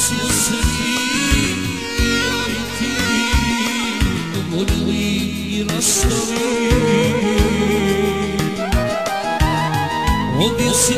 smo svi i ja i ti dogodili i nastavili Ovdje svi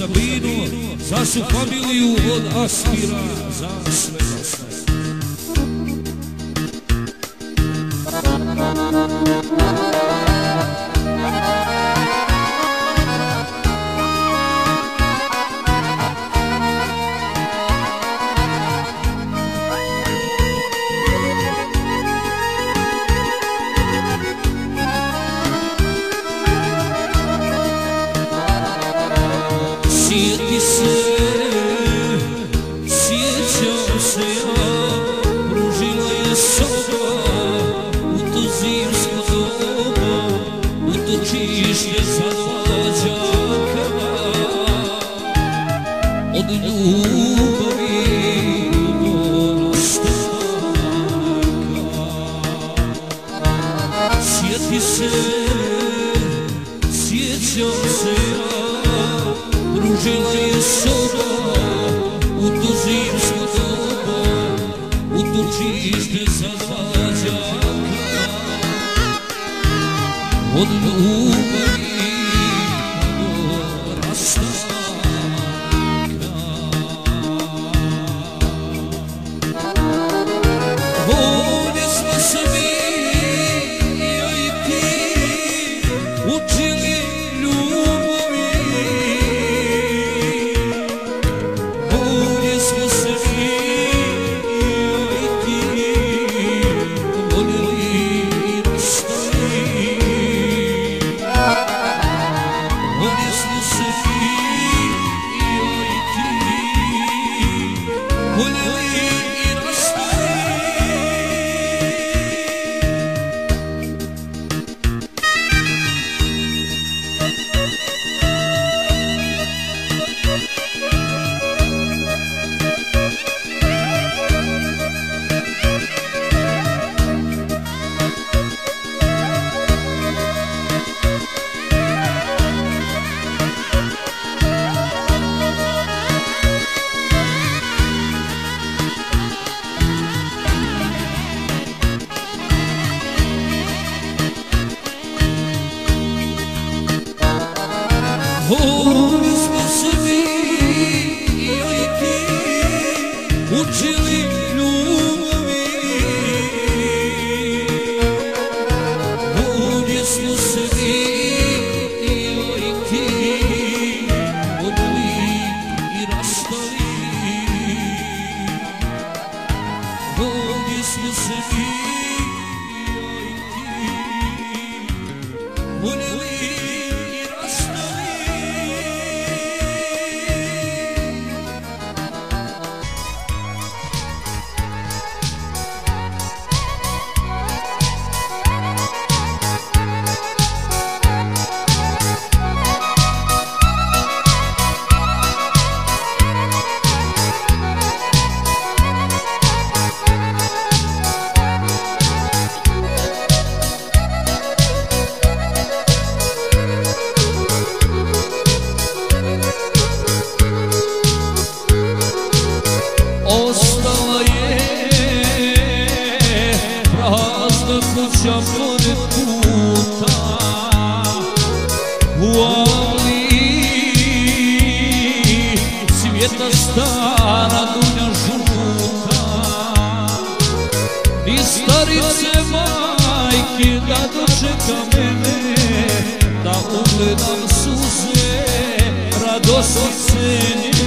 Sabinu, za su familiju od Aspira, za sve. Svijeta stara dunja žuta. I starice majke da dočeka mene Da ugledam suze radosti cenje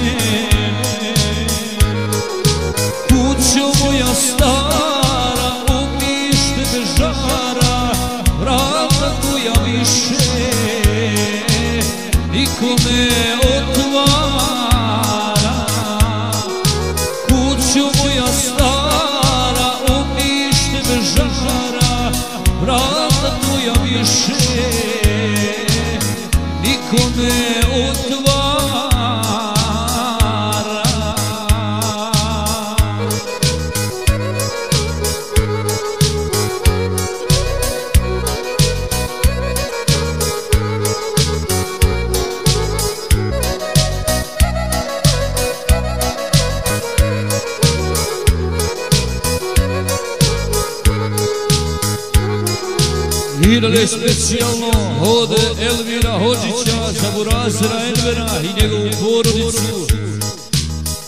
je specijalno od Elvira Hođića, Zaburazira Envera i njegovu porodicu,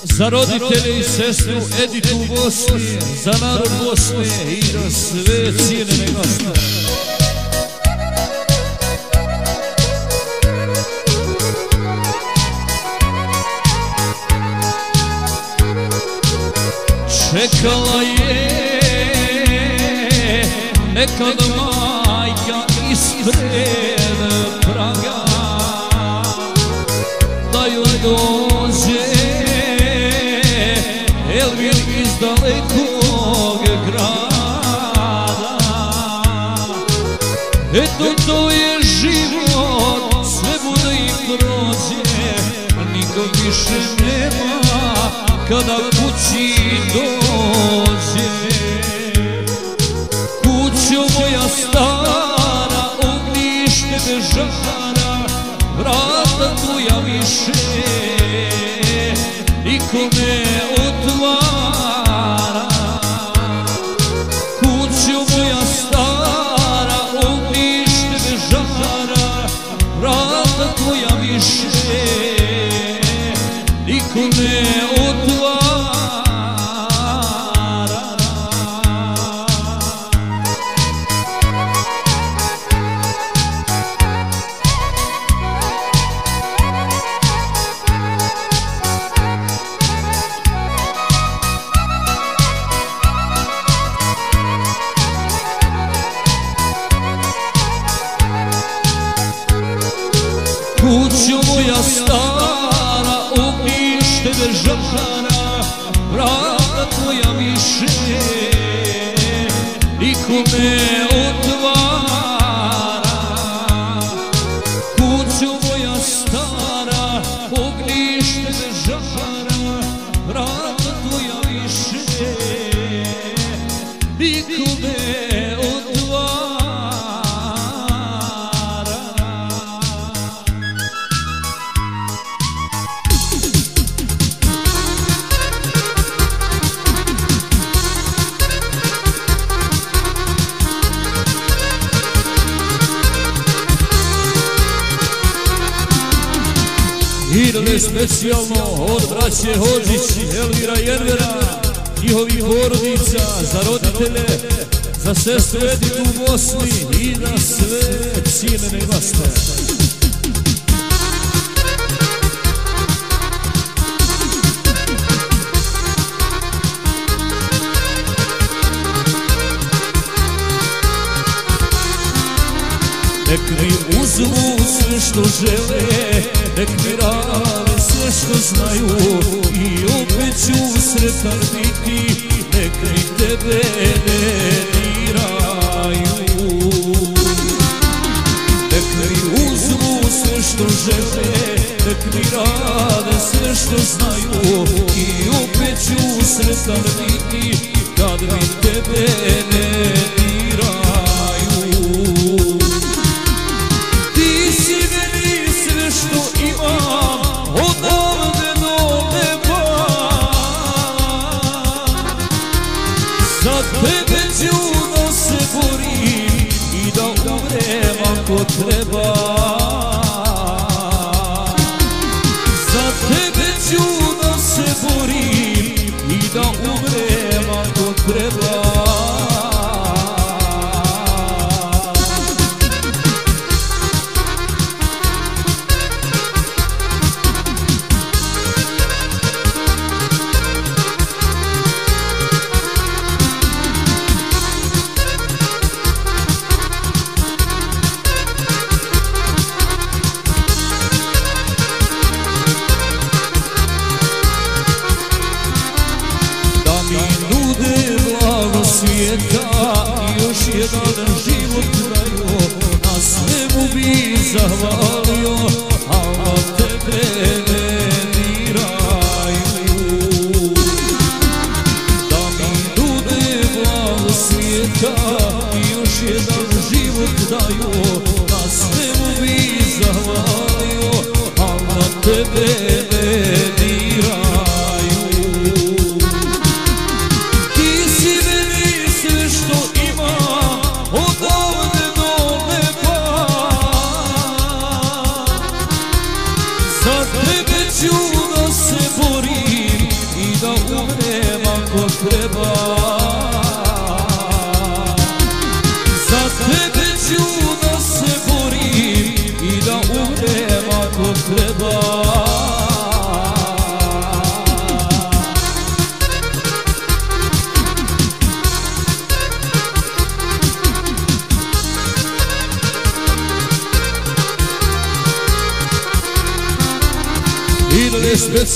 za roditelje i sestru Editu Bosne, za narod Bosne i za sve cijene gasne. Čekala je nekada ispred praga. Da joj dođe specijalno od braće Hođići, Elvira Jervera, njihovih porodica, za roditelje, za sestru Editu u Bosni i na sve cijene i vastaje. Nek mi uzmu sve što žele, nek mi rade što znaju I opet ću sretan biti Nek mi tebe ne diraju. Nek mi uzmu sve što žele Nek mi rade sve što znaju I opet ću sretan biti Kad mi tebe ne Kad bebeđu da se borim I da umrem ako treba.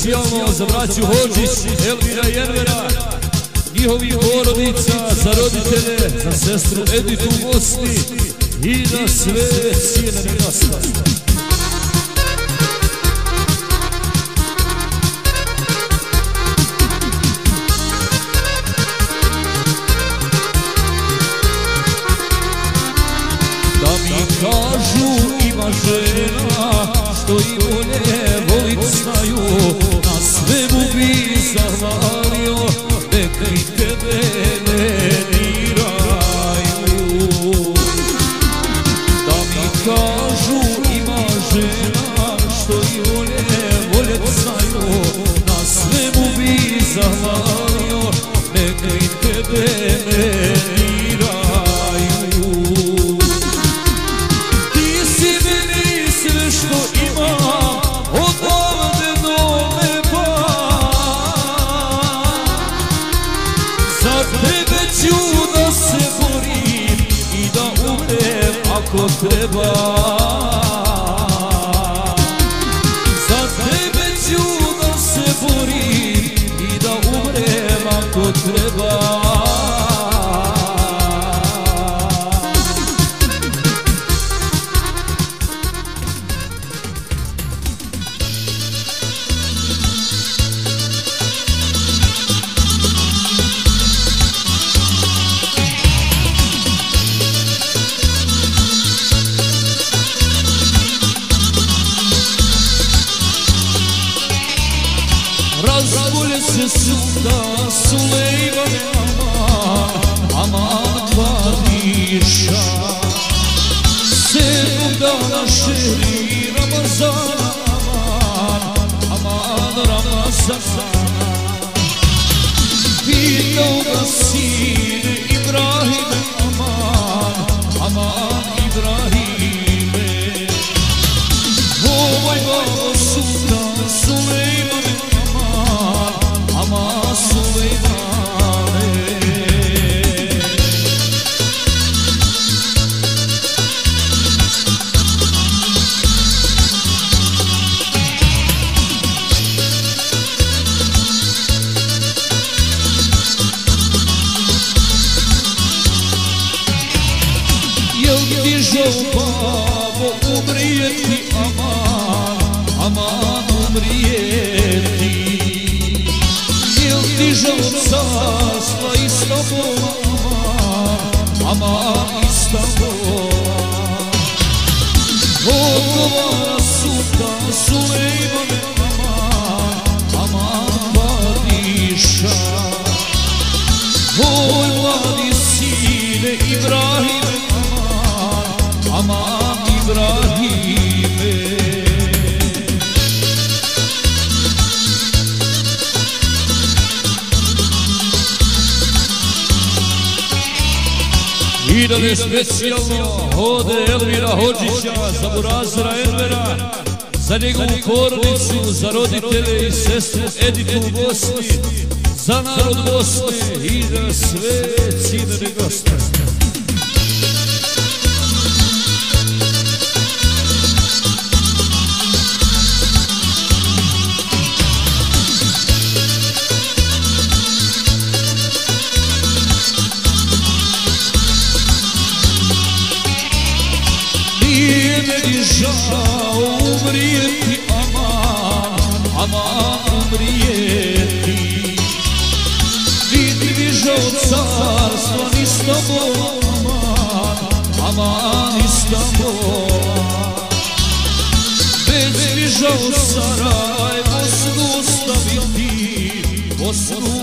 Specijalno za braću Hođić, Elvira i Envera, njihovih porodica, za roditelje, za sestru Editu u Bosni i na sve cijene negosta. Da mi kažu ima žena što i bolje je specijalno ode Elvira Hođića za Burazira Envera za njegovu porodicu, za roditelje i sestru Editu u Bosni, za narod Bosne i za sve cijene goste. Umrijeti aman, aman umrijeti. Niti mi žao carstva ni s tobom aman, aman ni s tobom. Bez mi žao Saraj, Bosnu ostaviti, Bosnu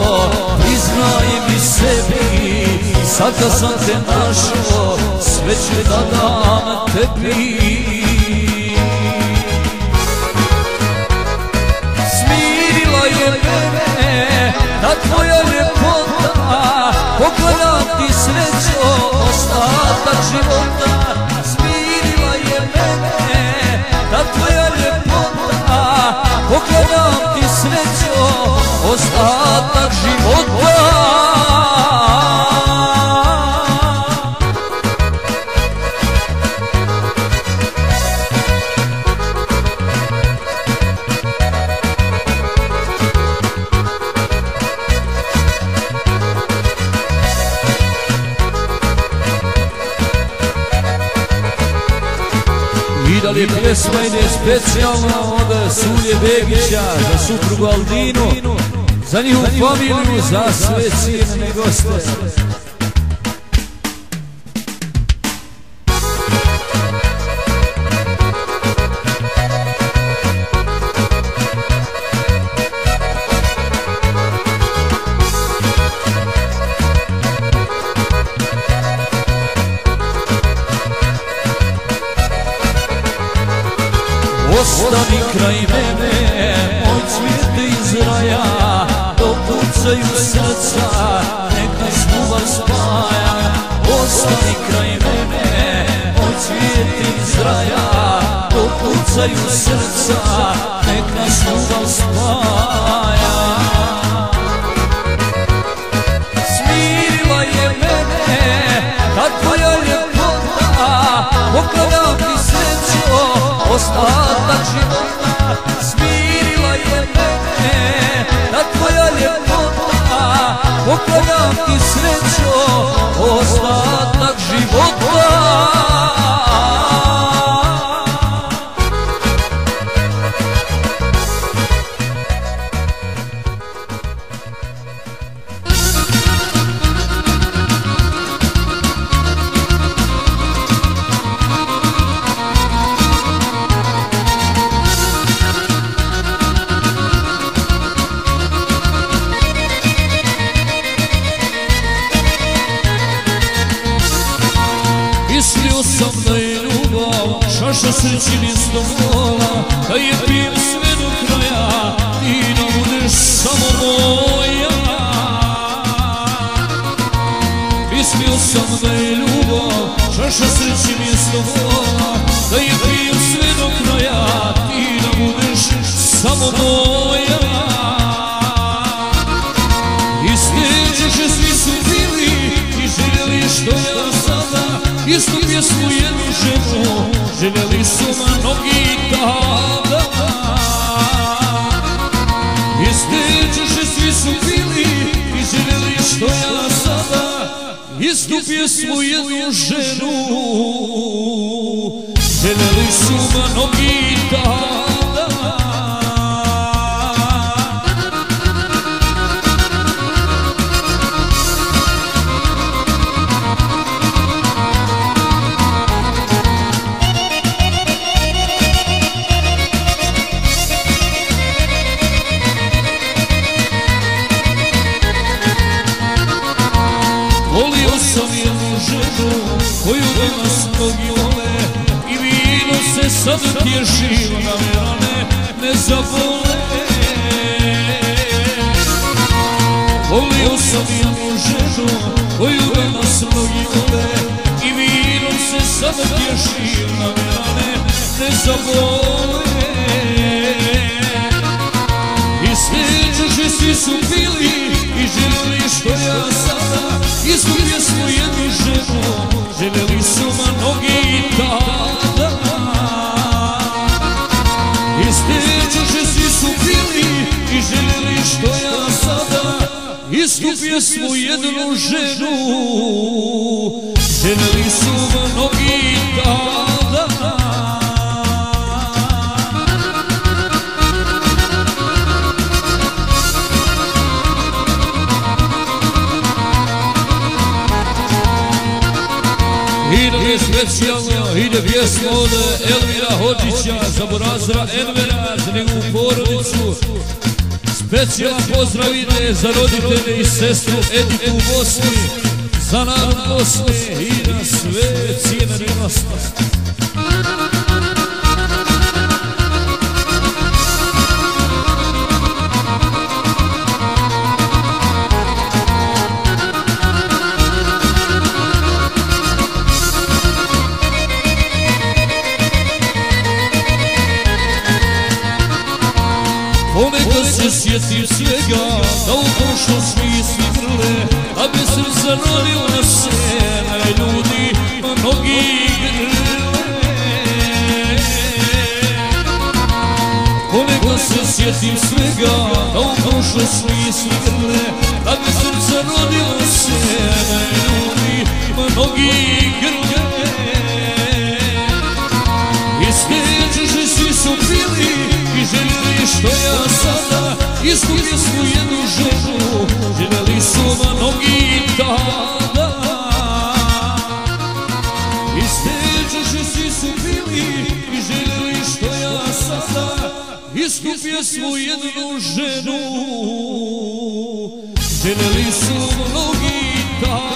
dugo, priznajem i sebi. Sad da sam te našao, sve ću da dam tebi. Smirila je mene ta tvoja ljepota Pogledam ti srećo, ostatak života. Smirila je mene ta tvoja ljepota Pogledam ti srećo, ostatak života. I da li je pjesma ide specijalno od Sulje Begića za suprugu Aldinu, za njihovu familiju, za sve cijene goste. Moj cvijet iz raja Dok pucaju srca, nek nas ljubav spaja Smirila je mene, ta tvoja ljepota Pokladam ti srećo, ostatak života. Smirila je mene, ta tvoja ljepota Pokladam ti srećo, ostatak života Iste češe svi su bili i željeli što ja sada. Istu pjesmu jednu ženu. Željeli su Volio vino se sad tješi na rane ne zabole. Volio sam jednu ženu koju danas mnogi vole I vino se sad tješi na rane ne zabole. I sveđaše svi su bili i željeli što ja sada. Istu pjesmu jednu ženu željeli su mnogi tada I što ja sada Istu pjesmu jednu ženu. željeli su mnogi tada Ide specijalno, ide pjesma od Elvira Hođića za Borazra Envera, za njegovu porodicu. Specijalan pozdrav ide za roditelje i sestru Editu u Bosni, za narod Bosne i na sve cijene negosta. Se sjetim svega Da u prošlost mi svi grle A bez srca rodilo se ljudi mnogi Ponekad se sjetim svega Da u prošlost mi svi grle A bez srca rodilo se Na ljudi mnogi grle ja sada izgubio svoju jednu ženu Željeli su mnogi tada. Iz te čaše svi su bili i željeli što ja sada Izgubio svoju jednu ženu. Željeli su mnogi tada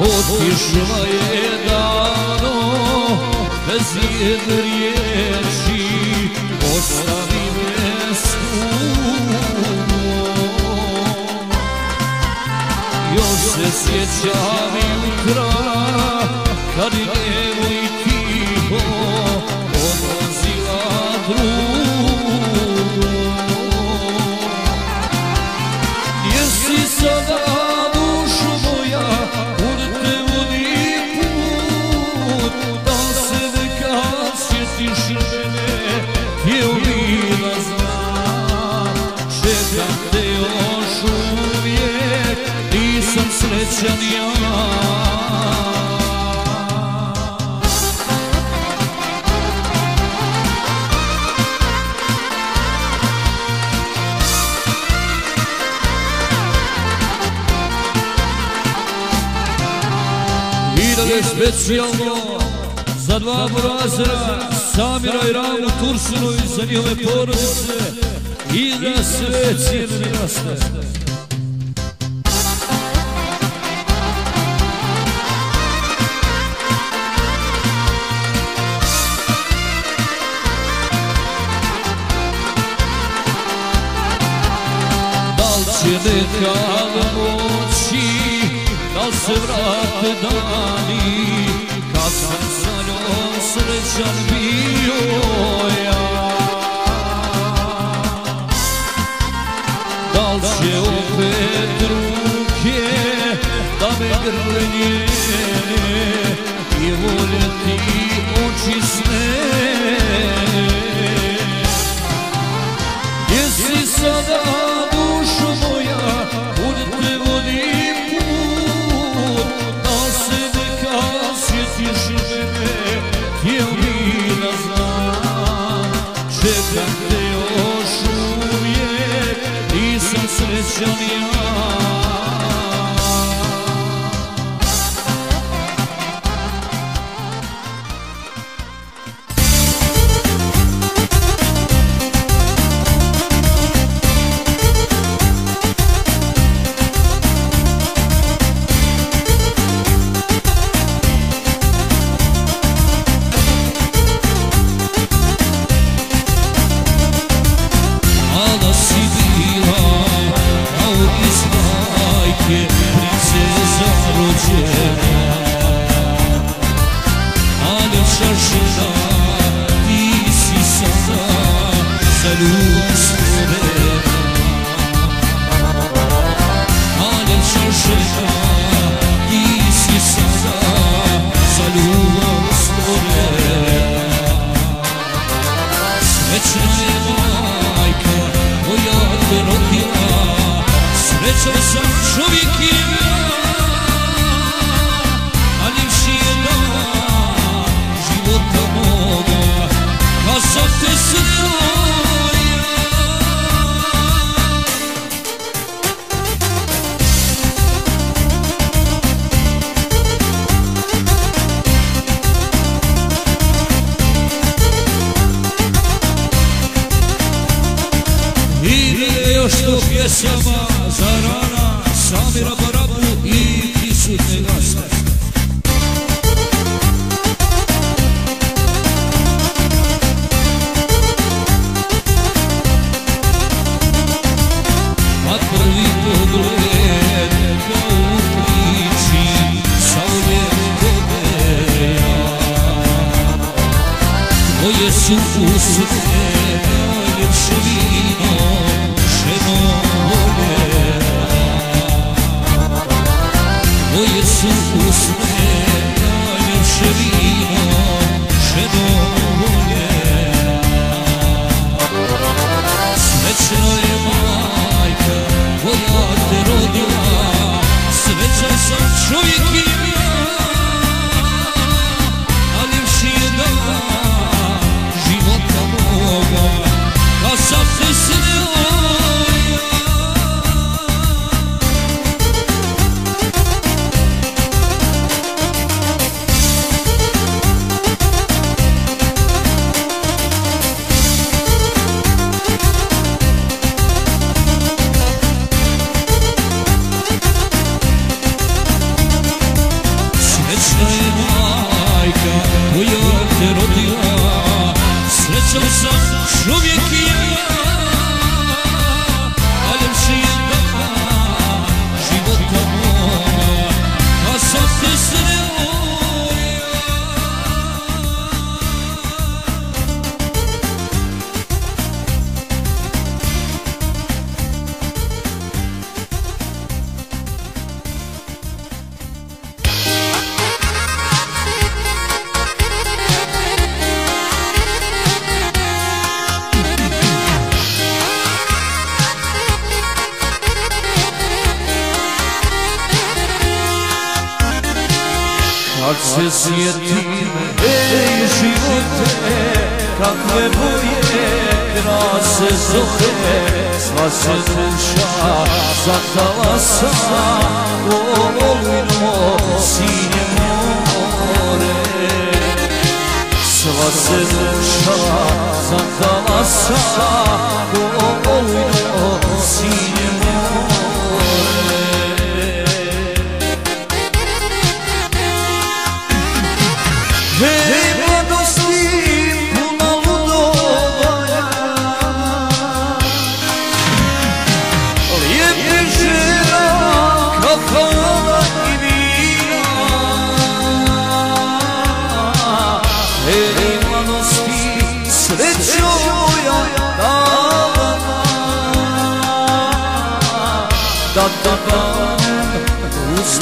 Otišla je dano bez jedne riječi Ostavi me skumo Još se sjećam jutra kad I dalje specijalno za dva burazera, Samira i Ramu Tursunu i za njihove porodice i za sve cijene raste. Će nekad moći, da li se vrate dani, kad sam sa njom srećan bio ja. Da li će opet ruke da me grle i voljeti oči smene. Čekam te još uvijek, nisam srećan ja.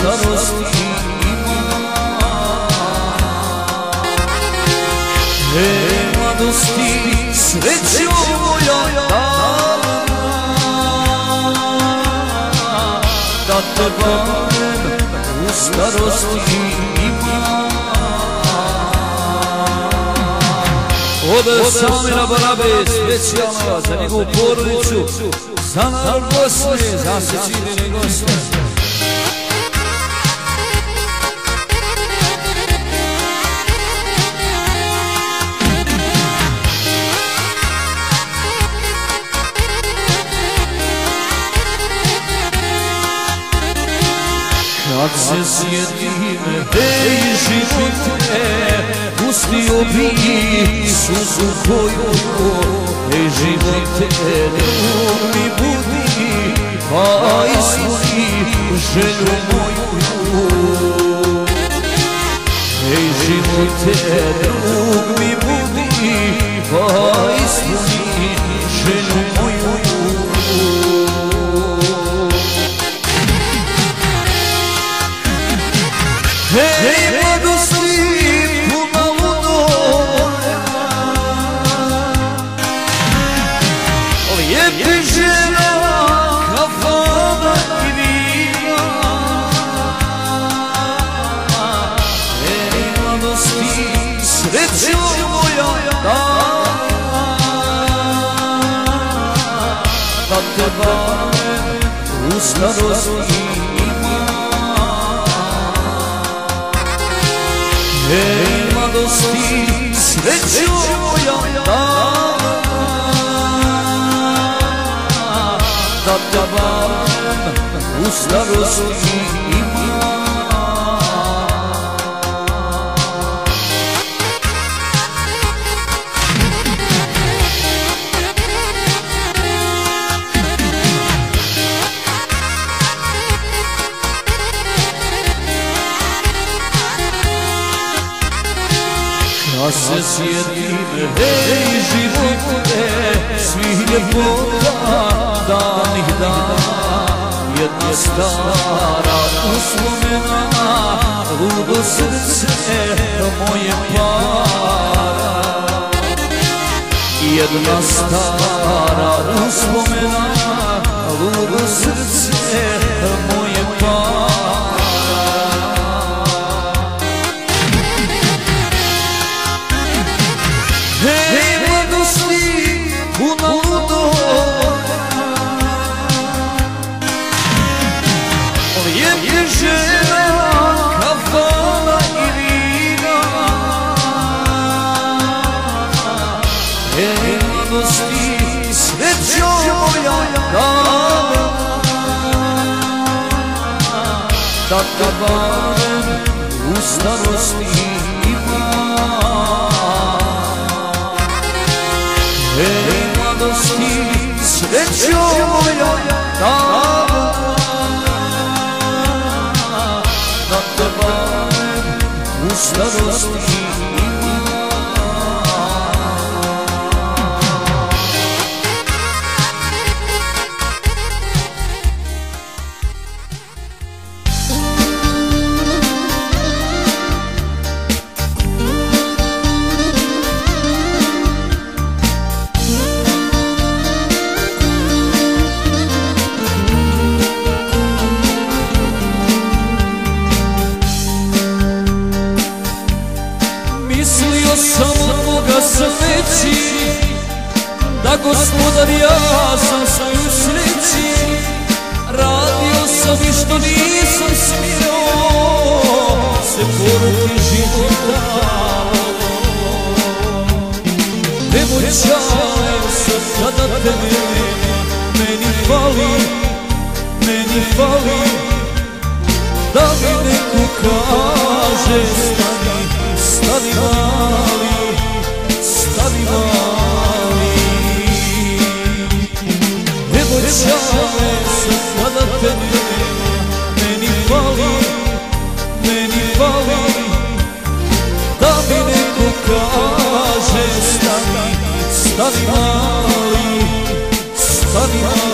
starosti Še mladosti, srećo volja Da te barem u starosti ima. Ode Samira Barabe, specijalna za njegovu porodicu, za narod za Sicilije i Kad se sjetim ej živote Pustio bi suzu koju Ej živote nemoj mi budi Pa ispuni želju moju. Ej živote drug mi budi Pa ispuni starosti ima Ej, mladosti, sreću moja dana Da Sjetim, hej živote, svih ljepota, danih dana, jedna stara uspomena, ludo srce moje para. Jedna stara uspomena, ludo srce moje para. Da te barem u starosti ima Ej, mladosti, srećo moja dana Da te barem u gospodar ja sam svoju sreći Radio sam i što nisam smio. Se poruke života Devojčale sam kada te Meni fali, meni fali Da mi neko kaže Meni fali, meni fali Da mi neko kaže stani, stani mali, stani mali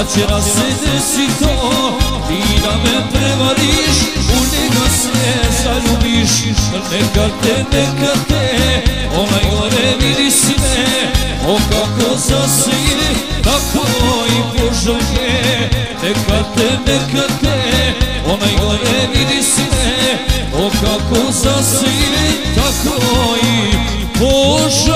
nas se desi to Ti da me prevariš, u njega se zaljubiš. Neka te, neka te, onaj gore vidi si me O kako zasije, tako i požalje Neka te, neka te, onaj gore vidi si me O kako zasije, tako i požalje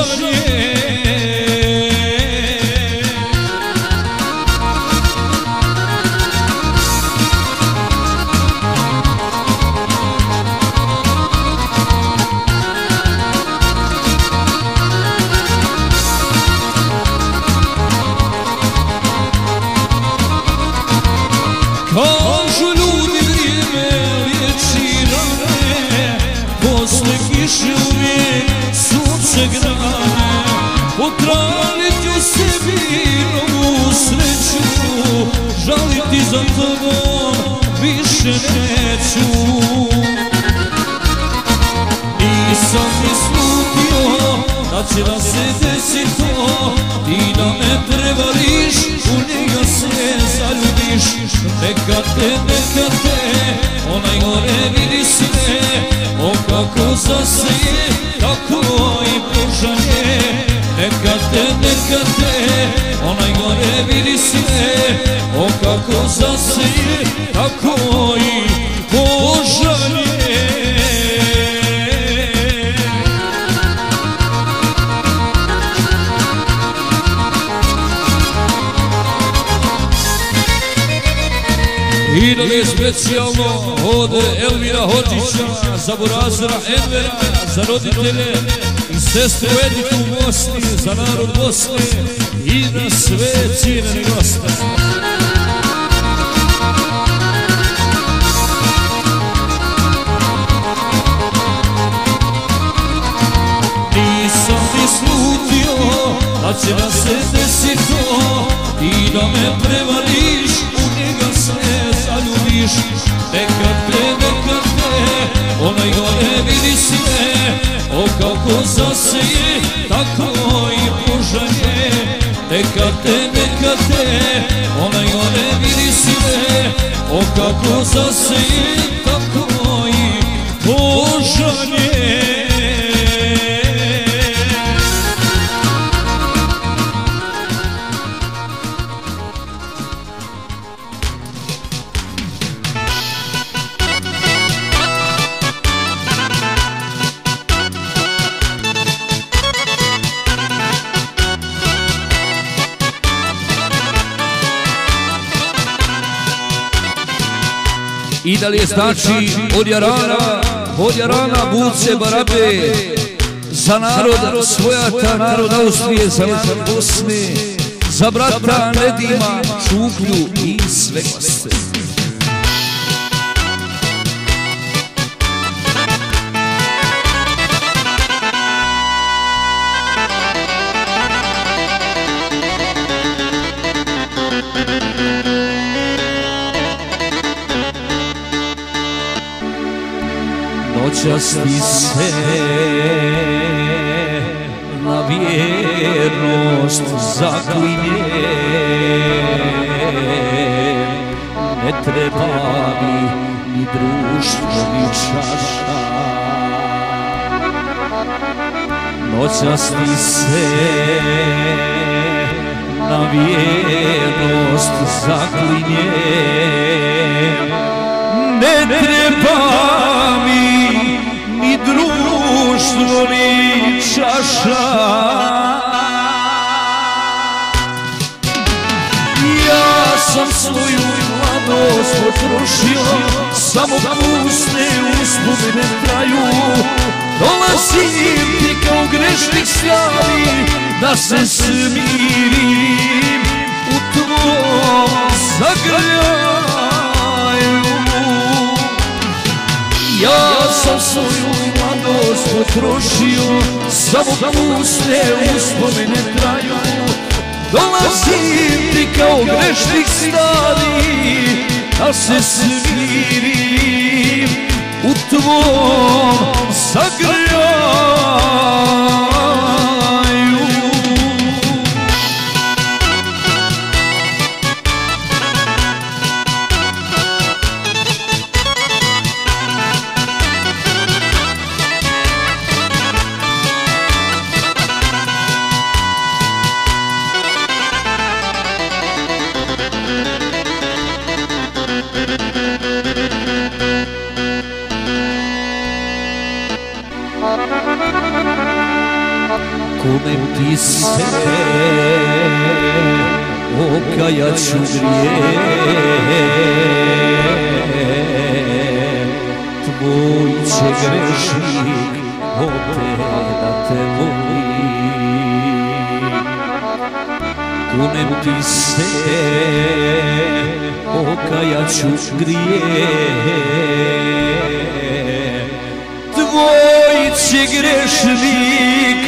više neću. Nisam ni slutio da će da se desi to Ti da me prevariš, u njega se zaljubiš. Neka te, neka te, onaj gore vidi se O kako zasije, tako i požalje Neka te, neka te, onaj gore vidi se O kako zasije, tako i požalje I dalje specijalno od Elvira Hođića za Burazira Envera, za roditelje i sestru Editu u Bosni, za narod Bosne i na sve cijenene goste. Ni slutio da će da se desi to Ti da me prevariš, u njega se zaljubiš. Neka te, neka te, onaj gore vidi si me O kako zasije, tako i požalje Neka te, neka te, onaj gore vidi si me O kako zasije, da li je znači od Jarana, od Jarana, Buce, Barabe, za narod svojata, narod Austrije, za narod Bosne, za brata Nedima, Čuklju i sve goste. Noćas ti se na vjernost zaklinje Ne treba mi ni društvo ni čaša. Noćas ti se na vjernost zaklinje Ne treba društvo ni čaša Ja sam svoju mladost potrošio Samo puste uspomene traju. Dolazim ti kao grešnik slavi Da se smirim u tvom zagrljaju Ja sam svoju mladost potrošio Samo puste uspomene traju. Dolazim ti kao grešnik stari Da se smirim u tvom zagrljaju Kunem ti se okajat ću grije Tvoj će grešnik opet da te voli Kunem ti se okajat ću grije Tvoj će grešnik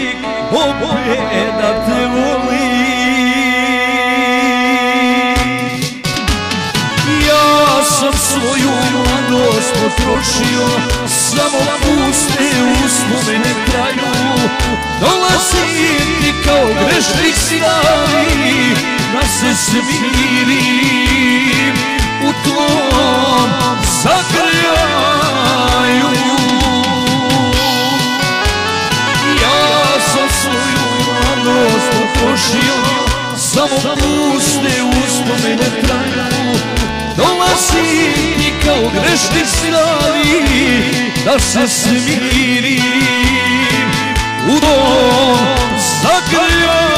opet da te voli. Ja sam svoju mladost potrošio Samo puste uspomene traju Dolazim ti kao grešnik slavi Da se smirim u tvom zagrljaju svoju mladost potrošio Samo puste uspomene traju Dolazim ti kao grešnik slavi Da se smirim u dom zagrljaju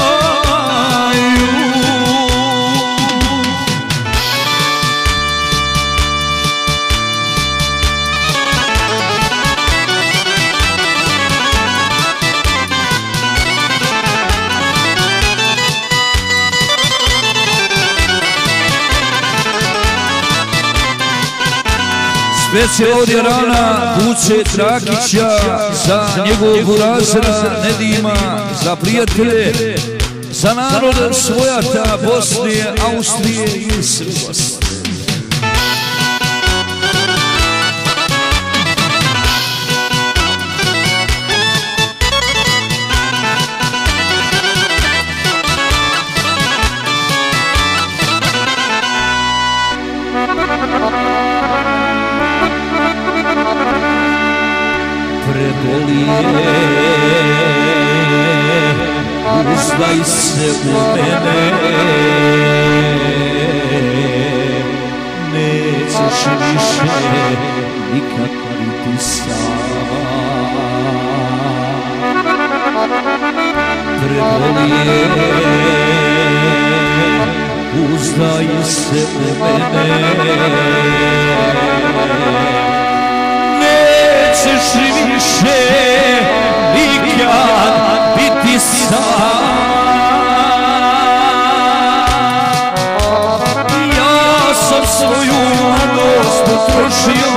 Specijal od Jarana, Buce Trakića, za njegovog burazera Nedima, za prijatelje, za narod svojata Bosne, Austrije i Srbosti. Prebolije Uzdaj se u mene. Nećeš više nikad biti sam. Prebolije Uzdaj se u mene nećeš više nikad biti sam? Ja sam svoju mladost potrošio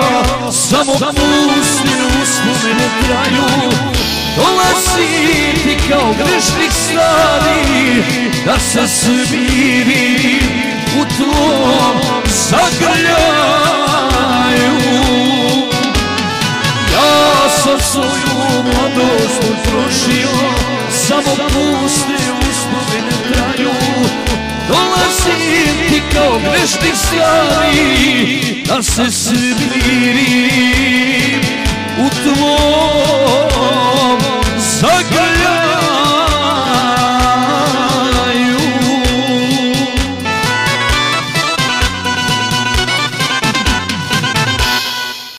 Samo pusti uspomene traju Dolazi ti kao grešnik stari Da se smirim u tvom zagrljaju Ja svoju mladost utrošio Samo puste uspomene traju. Dolazim ti kao grešni stari Da se smirim u tvom zagrlju